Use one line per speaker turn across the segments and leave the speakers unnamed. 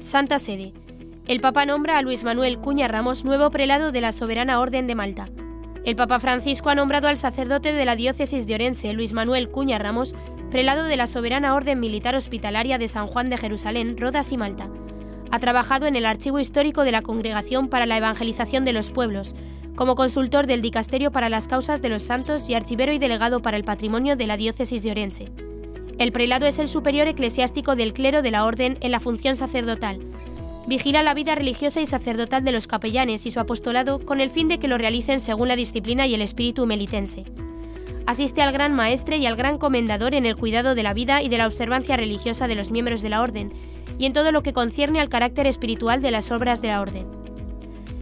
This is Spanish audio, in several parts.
Santa Sede. El Papa nombra a Luis Manuel Cuña Ramos nuevo prelado de la Soberana Orden de Malta. El Papa Francisco ha nombrado al sacerdote de la diócesis de Orense, Luis Manuel Cuña Ramos, prelado de la Soberana Orden Militar Hospitalaria de San Juan de Jerusalén, Rodas y Malta. Ha trabajado en el archivo histórico de la Congregación para la Evangelización de los Pueblos, como consultor del Dicasterio para las Causas de los Santos y archivero y delegado para el Patrimonio de la Diócesis de Orense. El prelado es el superior eclesiástico del clero de la Orden en la función sacerdotal. Vigila la vida religiosa y sacerdotal de los capellanes y su apostolado con el fin de que lo realicen según la disciplina y el espíritu melitense. Asiste al gran maestre y al gran comendador en el cuidado de la vida y de la observancia religiosa de los miembros de la Orden, y en todo lo que concierne al carácter espiritual de las obras de la Orden.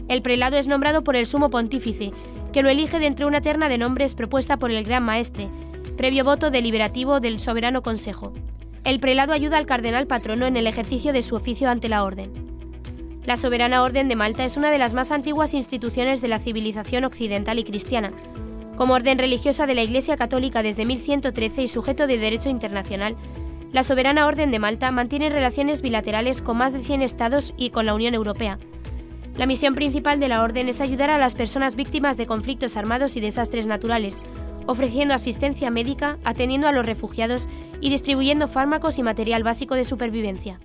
El prelado es nombrado por el sumo pontífice, que lo elige de entre una terna de nombres propuesta por el gran maestre, previo voto deliberativo del soberano consejo. El prelado ayuda al cardenal patrono en el ejercicio de su oficio ante la orden. La Soberana Orden de Malta es una de las más antiguas instituciones de la civilización occidental y cristiana, como orden religiosa de la Iglesia Católica desde 1113 y sujeto de derecho internacional, la Soberana Orden de Malta mantiene relaciones bilaterales con más de 100 estados y con la Unión Europea. La misión principal de la Orden es ayudar a las personas víctimas de conflictos armados y desastres naturales, ofreciendo asistencia médica, atendiendo a los refugiados y distribuyendo fármacos y material básico de supervivencia.